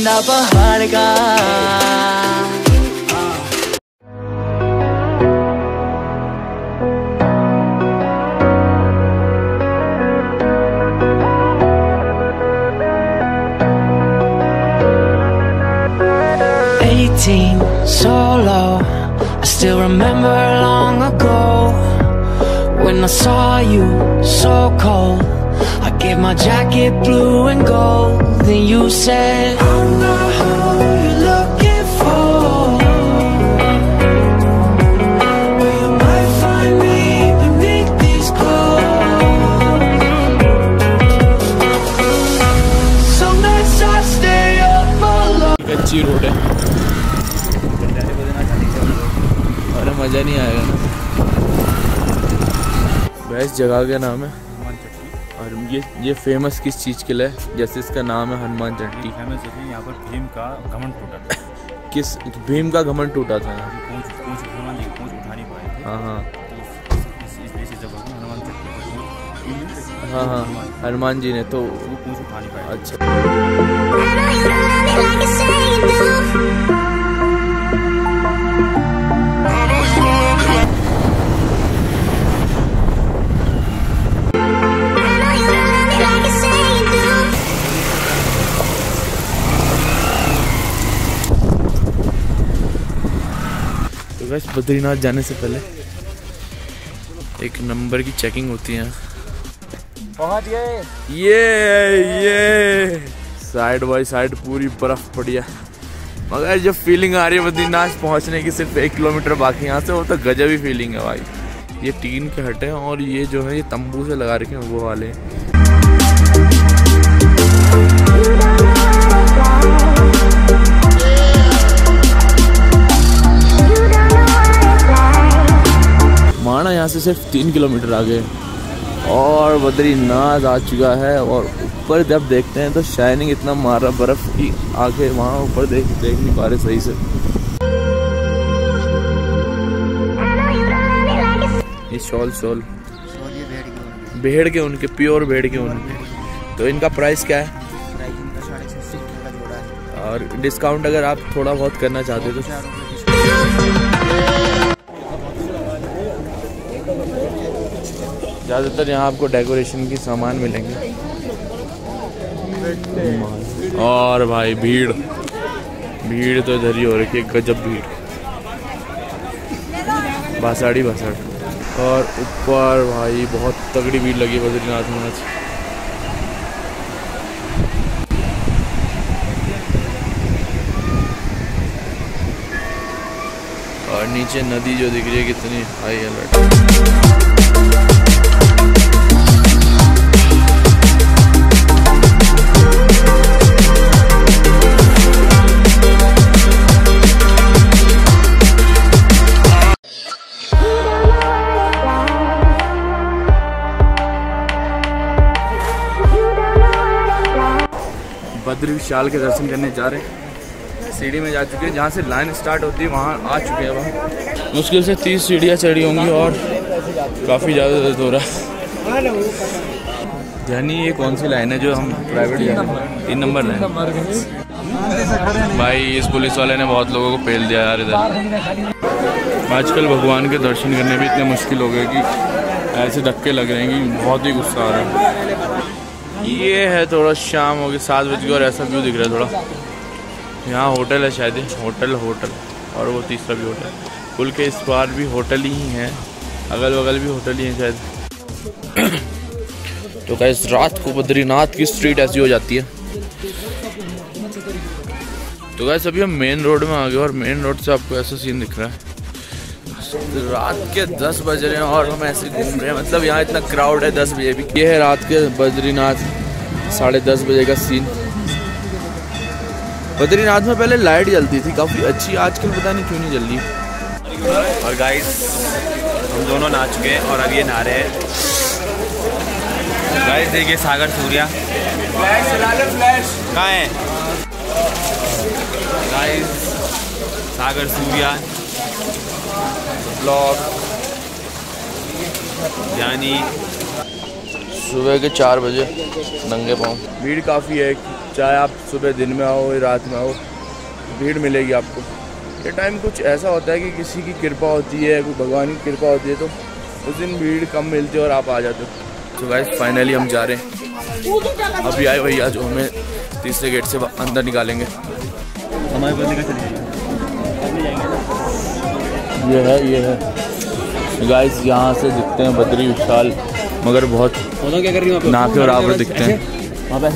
ठंडा पहाड़ का Eighteen, so low. I still remember long ago when I saw you so cold. I gave my jacket blue and gold. Then you said, I'm not who you're looking for. But you might find me beneath these clothes. Some nights I stay up alone. कच्ची road है अरे मज़ा नहीं आएगा ना भैंस जगह का नाम है और ये ये फ़ेमस किस चीज़ के लिए? जैसे इसका नाम है हनुमान चट्टी फ़ेमस है यहाँ पर भीम का घमंड टूटा था। किस भीम का घमंड टूटा था? यहाँ हनुमान जी उठा नहीं पाए थे। हाँ हाँ। तो हनुमान हाँ हाँ हनुमान जी ने तो वो पूंछ उठा नहीं पाए अच्छा। बस बद्रीनाथ जाने से पहले। एक नंबर की चेकिंग होती है। पहुँच गए। ये ये। साइड बाई साइड पूरी बर्फ़ पड़ी है। मगर जो फीलिंग आ रही है बद्रीनाथ पहुँचने की सिर्फ़ एक किलोमीटर बाकी यहाँ से वो तो गजब ही फीलिंग है भाई। ये टीन के हटे हैं और ये जो है ये तंबू से लगा रखे हैं वो वाले। हैं से सिर्फ़ तीन किलोमीटर आगे। और बद्रीनाथ आ चुका है और ऊपर जब देखते हैं तो शाइनिंग इतना मार रहा बर्फ़ की आगे वहाँ ऊपर देख देख नहीं पा रहे सही से। ये शॉल शॉल। भेड़ के उनके प्योर भेड़ के उनके। तो इनका प्राइस क्या है? और डिस्काउंट अगर आप थोड़ा बहुत करना चाहते हो तो ज़्यादातर यहाँ आपको डेकोरेशन की सामान मिलेंगे। और भाई भीड़। भीड़ तो इधर ही हो रही है, गजब भीड़। बासाड़ी बासाड़ी। और ऊपर भाई बहुत तगड़ी भीड़ लगी बद्रीनाथ में आज और नीचे नदी जो दिख रही है कितनी हाई अलर्ट बद्री विशाल के दर्शन करने जा रहे हैं। सीढ़ी में जा चुके हैं। जहाँ से लाइन स्टार्ट होती है, वहाँ आ चुके हैं वहाँ। मुश्किल से तीस सीढ़ियाँ चढ़ी होंगी और काफ़ी ज़्यादा दर्द हो रहा है। यानी ये कौन सी लाइन है जो हम प्राइवेट तीन नंबर लाइन। भाई, इस पुलिस वाले ने बहुत लोगों को पेल दिया यार इधर। आजकल भगवान के दर्शन करने भी इतने मुश्किल हो गए कि ऐसे धक्के लग रहे हैं कि बहुत ही गुस्सा आ रहा है। ये है थोड़ा शाम हो गई सात बज गए और ऐसा व्यू दिख रहा है थोड़ा। यहाँ होटल है शायद होटल होटल। और वो तीसरा भी होटल। पुल के इस पार भी होटल ही हैं। अगल बगल भी होटल ही हैं शायद। तो गैस रात को बद्रीनाथ की स्ट्रीट ऐसी हो जाती है। तो गैस अभी हम मेन रोड में आ गए और मेन रोड से आपको ऐसा सीन दिख रहा है। रात के दस बज रहे हैं और हम ऐसे घूम रहे हैं। मतलब यहाँ इतना क्राउड है, दस बजे भी। ये है रात के बद्रीनाथ, साढ़े दस बजे का सीन बद्रीनाथ में पहले लाइट जलती थी, काफ़ी अच्छी। आजकल पता नहीं क्यों नहीं जल और गाइस हम दोनों नहा चुके हैं और अब ये नहा रहे हैं। गाइस देखिए सागर, सूर्या। कहाँ है? गाइस सागर, सूर्या। ब्लॉग यानी सुबह के चार बजे नंगे पाँव। भीड़ काफ़ी है चाहे आप सुबह दिन में आओ या रात में आओ भीड़ मिलेगी आपको। ये टाइम कुछ ऐसा होता है कि किसी की कृपा होती है कोई भगवान की कृपा होती है तो उस दिन भीड़ कम मिलती है और आप आ जाते हो। तो गाइस फाइनली हम जा रहे हैं। अभी आए भैया जो हमें तीसरे गेट से अंदर निकालेंगे। हमारे को लेकर चलिए। ये है ये है। गाइस यहाँ से दिखते हैं बद्री विशाल मगर बहुत क्या कर रही हूँ नाके और आवरे दिखते हैं।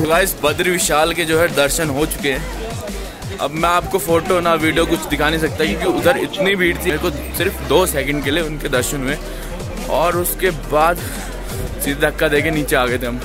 गाइस बद्री विशाल के जो है दर्शन हो चुके हैं। अब मैं आपको फ़ोटो ना वीडियो कुछ दिखा नहीं सकता क्योंकि उधर इतनी भीड़ थी। मेरे को सिर्फ़ दो सेकंड के लिए उनके दर्शन हुए। और उसके बाद सीधे धक्का दे के नीचे आ गए थे हम।